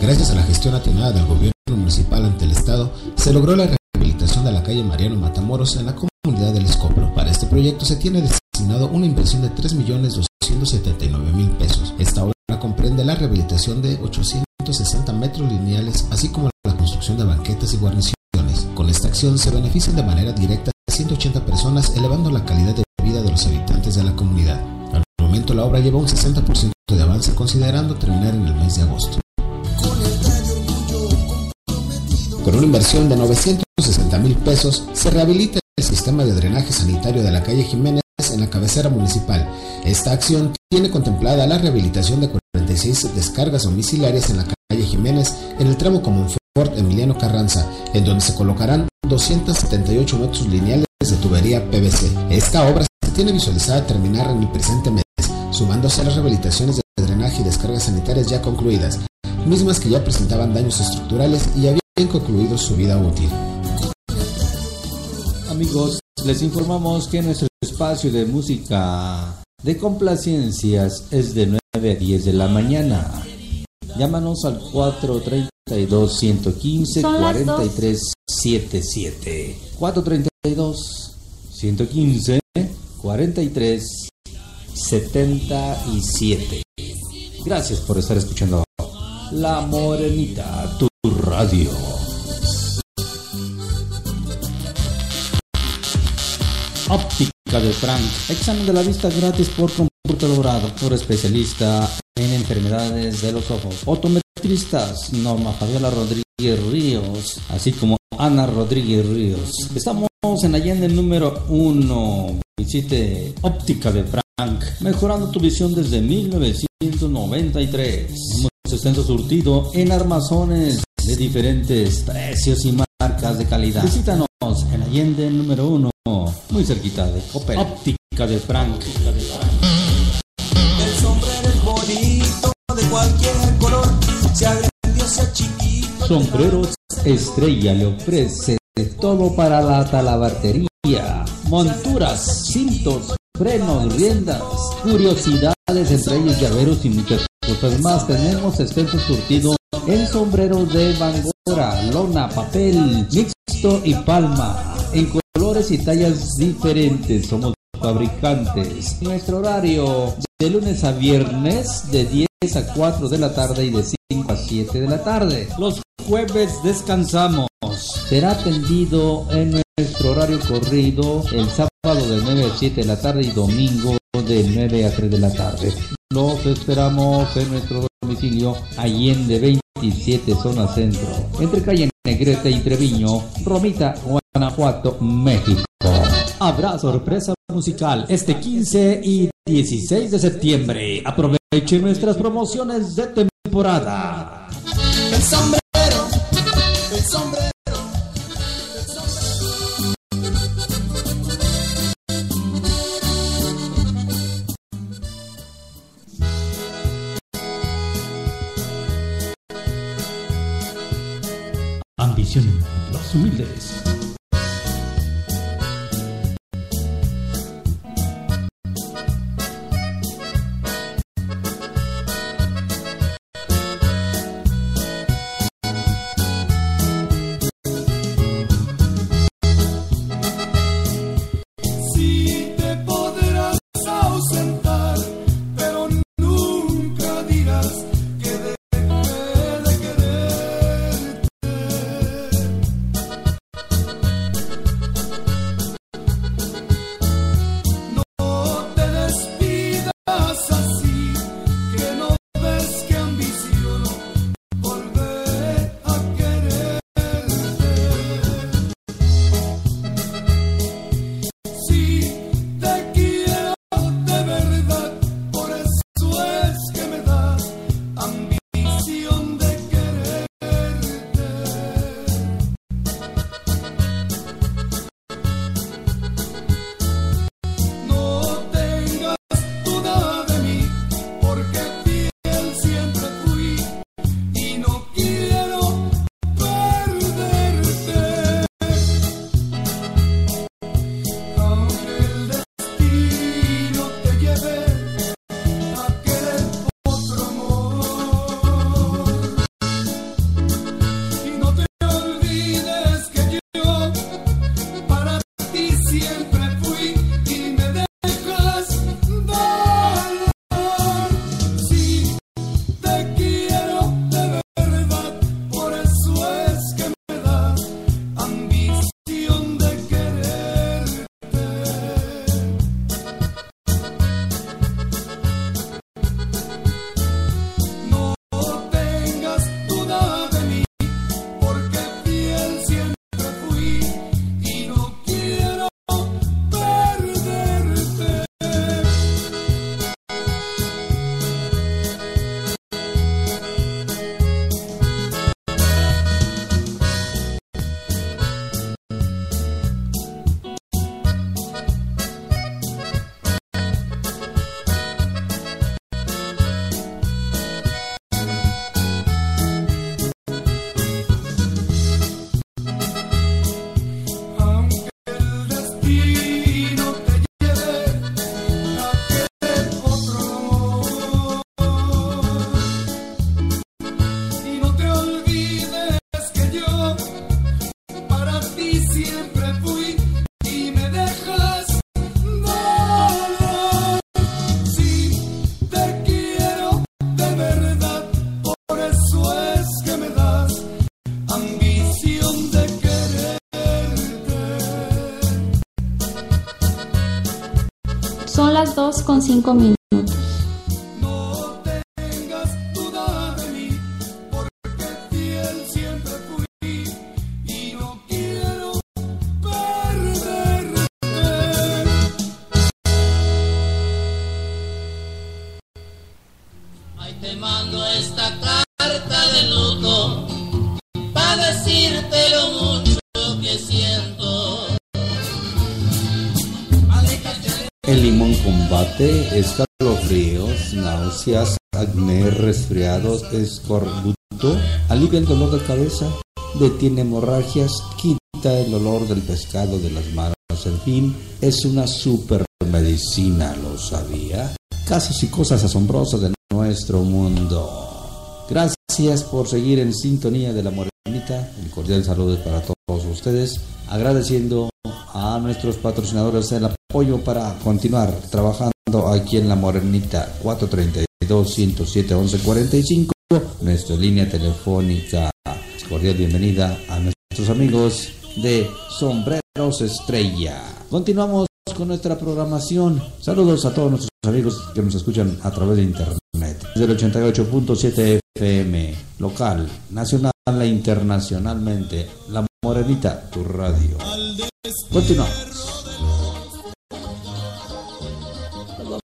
Gracias a la gestión atinada del gobierno municipal ante el Estado, se logró la rehabilitación de la calle Mariano Matamoros en la comunidad del Escopro. Para este proyecto se tiene destinado una inversión de 3.279.000 pesos. Esta obra comprende la rehabilitación de 860 metros lineales, así como la construcción de banquetas y guarniciones. Con esta acción se benefician de manera directa a 180 personas, elevando la calidad de vida de los habitantes de la comunidad. Al momento la obra lleva un 60% de avance considerando terminar en el mes de agosto. Con una inversión de 960 mil pesos, se rehabilita el sistema de drenaje sanitario de la calle Jiménez en la cabecera municipal. Esta acción tiene contemplada la rehabilitación de 46 descargas domiciliarias en la calle Jiménez en el tramo Comunfort Emiliano Carranza, en donde se colocarán 278 metros lineales de tubería PVC. Esta obra se tiene visualizada terminar en el presente mes, sumándose a las rehabilitaciones de drenaje y descargas sanitarias ya concluidas, mismas que ya presentaban daños estructurales y habían concluido su vida útil. Amigos, les informamos que nuestro espacio de música de complacencias es de 9 a 10 de la mañana. Llámanos al 432 115 4377. 432 115 4377. Gracias por estar escuchando La Morenita, tu radio. Óptica de Frank. Examen de la vista gratis por computadora. Doctor especialista en enfermedades de los ojos. Otometristas Norma Fabiola Rodríguez Ríos. Así como Ana Rodríguez Ríos. Estamos en Allende número 1. Visite Óptica de Frank. Mejorando tu visión desde 1993. Hemos extenso surtido en armazones de diferentes precios y marcas de calidad. Visítanos en Allende número 1, muy cerquita de Copel. Óptica de Frank. Cualquier color, sea grande chiquito. Sombreros Estrella le ofrece todo para la talabartería. Monturas, cintos, frenos, riendas, curiosidades, entre ellos llaveros y muchas cosas más. Tenemos extenso surtido en sombreros de bangora, lona, papel, mixto y palma. En colores y tallas diferentes. Somos fabricantes. Nuestro horario de lunes a viernes de 10 a 4 de la tarde y de 5 a 7 de la tarde. Los jueves descansamos. Será atendido en nuestro horario corrido el sábado de 9 a 7 de la tarde y domingo de 9 a 3 de la tarde. Los esperamos en nuestro domicilio Allende 27 zona centro, entre calle Negrete y Treviño, Romita, Guanajuato, México. Habrá sorpresa musical este 15 y 16 de septiembre. Aproveche nuestras promociones de temporada. El sombrero, el sombrero. Ambición, los humildes. 2,5 millones. Combate escalofríos, náuseas, acné, resfriados, escorbuto, alivia el dolor de cabeza, detiene hemorragias, quita el olor del pescado de las manos, en fin, es una super medicina, ¿lo sabía? Casos y cosas asombrosas de nuestro mundo. Gracias por seguir en sintonía de la Morenita. El cordial saludo para todos ustedes. Agradeciendo a nuestros patrocinadores el apoyo para continuar trabajando aquí en la Morenita 432-107-1145. Nuestra línea telefónica. Cordial bienvenida a nuestros amigos de Sombreros Estrella. Continuamos con nuestra programación. Saludos a todos nuestros amigos que nos escuchan a través de internet. Desde el 88.7 FM, local, nacional e internacionalmente. Morenita, tu radio. Continuamos.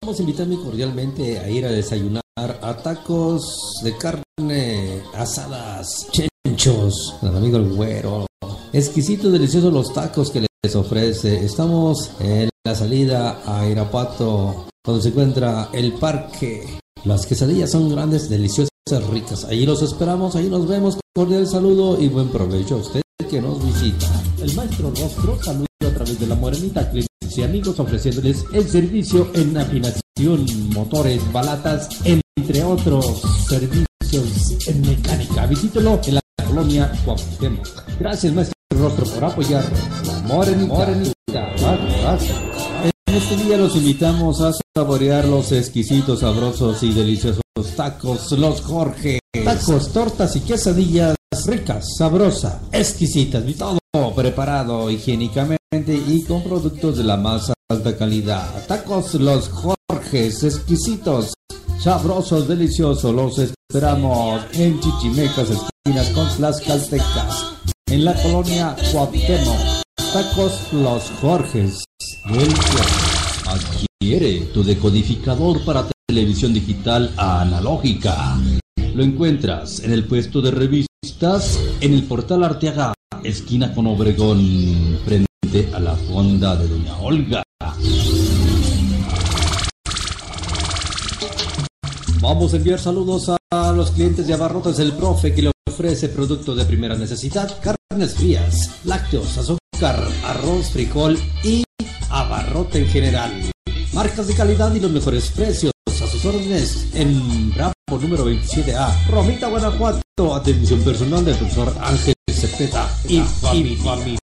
Vamos a invitarme cordialmente a ir a desayunar a tacos de carne asadas, chenchos, el amigo el güero. Exquisitos, deliciosos los tacos que les ofrece. Estamos en la salida a Irapato, donde se encuentra el parque. Las quesadillas son grandes, deliciosas, ricas. Ahí los esperamos, ahí nos vemos. Cordial saludo y buen provecho a usted que nos visita. El maestro Rostro saluda a través de la Morenita Clientes y amigos ofreciéndoles el servicio en afinación, motores, balatas, entre otros servicios en mecánica. Visítelo en la colonia Cuauhtémoc. Gracias, maestro Rostro, por apoyar la Morenita. Morenita. Gracias. En este día los invitamos a saborear los exquisitos, sabrosos y deliciosos tacos Los Jorge. Tacos, tortas y quesadillas ricas, sabrosas, exquisitas y todo preparado higiénicamente y con productos de la más alta calidad. Tacos Los Jorges, exquisitos, sabrosos, deliciosos. Los esperamos en Chichimecas, esquinas con las caltecas. En la colonia Cuauhtémoc. Tacos Los Jorges. Deliciosos. Adquiere tu decodificador para televisión digital analógica. Lo encuentras en el puesto de revistas en el portal Arteaga, esquina con Obregón, frente a la fonda de Doña Olga. Vamos a enviar saludos a los clientes de Abarrotes del Profe que le ofrece productos de primera necesidad, carnes frías, lácteos, azúcar, arroz, frijol y abarrote en general. Marcas de calidad y los mejores precios sus órdenes en Bravo número 27A, Romita, Guanajuato. Atención personal del profesor Ángel Cepeta y, y familia.